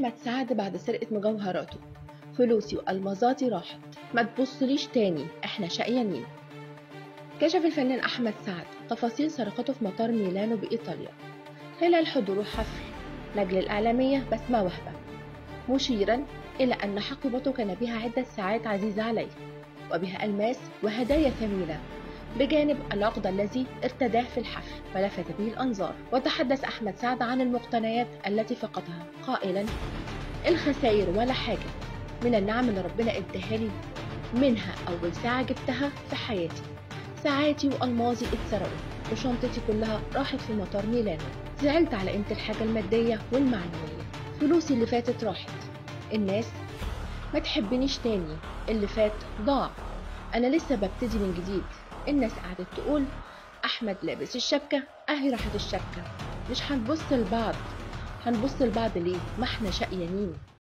أحمد سعد بعد سرقة مجوهراته. فلوسي وألمازاتي راحت. ما تبصليش تاني. إحنا شقيانين. كشف الفنان أحمد سعد تفاصيل سرقته في مطار ميلانو بإيطاليا. خلال حضوره حفل نجل الإعلامية بسمة وهبة. مشيرا إلى أن حقيبته كان بها عدة ساعات عزيزة عليه وبها ألماس وهدايا ثمينة. بجانب العقد الذي ارتداه في الحفل ولفت به الأنظار وتحدث أحمد سعد عن المقتنيات التي فقدها. قائلا الخسائر ولا حاجة. من النعم اللي ربنا اداها لي منها أول ساعة جبتها في حياتي. ساعاتي وألماظي اتسرقوا وشنطتي كلها راحت في مطار ميلانو. زعلت على قيمة الحاجة المادية والمعنوية. فلوسي اللي فاتت راحت. الناس ما تحبنيش تاني. اللي فات ضاع. أنا لسه ببتدي من جديد. الناس قعدت تقول أحمد لابس الشبكة أهي راحت الشبكة. مش هنبص لبعض. هنبص لبعض ليه؟ ما إحنا شقيانين